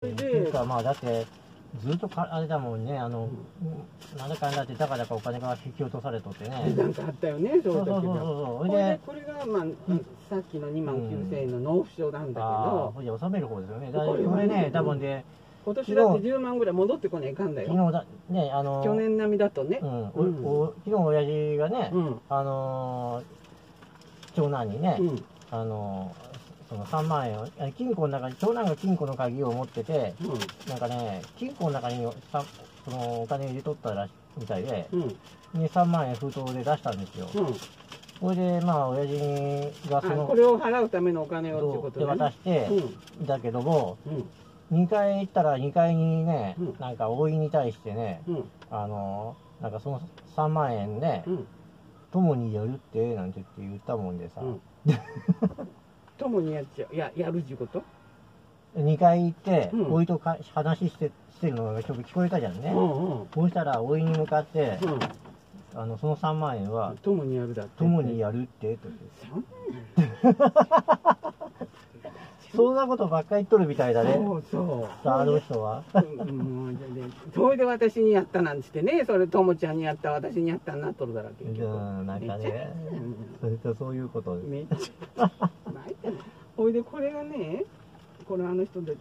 それでかまあだってずっとかあれだもんね。あの、なん。だかんだってだからかお金が引き落とされとってね。なんかあったよねそそうそうそう。そうそこれでこれが、まあさっきの2万9000円の納付書なんだけど。これで納める方ですよね。だからこれはね多分ね今年だって10万ぐらい戻ってこないかんだよ。昨日だねあの去年並みだとね。うん、お昨日親父がね、うん。あのー長男にね、うん。あのーその3万円をあ金庫の中に長男が金庫の鍵を持っててなんかね金庫の中にさそのお金入れとったらしみたいでうん。うんで3万円封筒で出したんですよ。うん。それでまあ親父がそのあこれを払うためのお金をっていうことでね渡してうん。だけどもうん。2階行ったら2階にね、うん。なんか大井に対してねうん。あのーなんかその3万円ね、うん。友にやるってなんて言って言ったもんでさ、うん共にやっちゃう。ややるっていうこと？2階行って、うん。おいとか話してしてるのがちょっと聞こえたじゃんね、うんうん。そうしたらおいに向かって、うん。あのその3万円は共にやるだって。友にやるってと三そんなことばっかり言っとるみたいだね。そうそう。さああの人は。うん。もうででそれで私にやったなんつってね。それともちゃんにやった私にやったになっとるだら結う局んなんかね。それとそういうことです。めっちゃ。めおいでこれがねこれあの人で